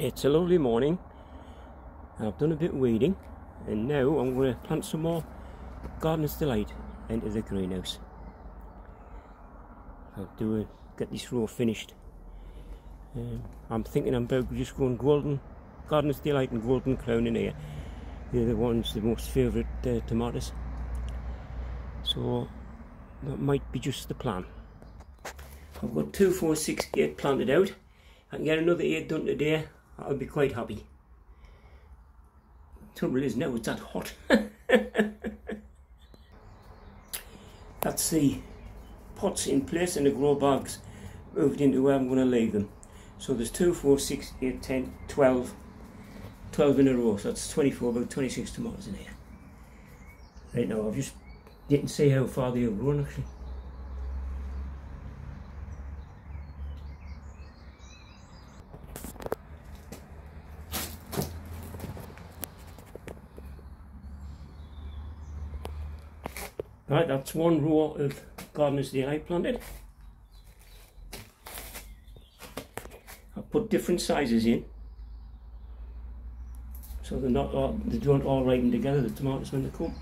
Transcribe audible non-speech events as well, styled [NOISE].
It's a lovely morning. I've done a bit of weeding and now I'm going to plant some more Gardener's Delight into the greenhouse. I'll do it, get this row finished. Um, I'm thinking I'm about just going golden, Gardener's Delight and Golden Crown in here. They're the ones, the most favourite uh, tomatoes. So that might be just the plan. I've got two, four, six, eight planted out. I can get another eight done today I'll be quite happy. Trouble is now it's that hot. [LAUGHS] That's the pots in place and the grow bags moved into where I'm going to leave them. So there's 2, 4, 6, 8, 10, 12, 12 in a row. So that's 24, about 26 tomatoes in here. Right now I've just didn't see how far they have grown actually. Right, that's one row of Gardener's Delight planted. I've put different sizes in so they're not all, they don't all ripen together the tomatoes when they come.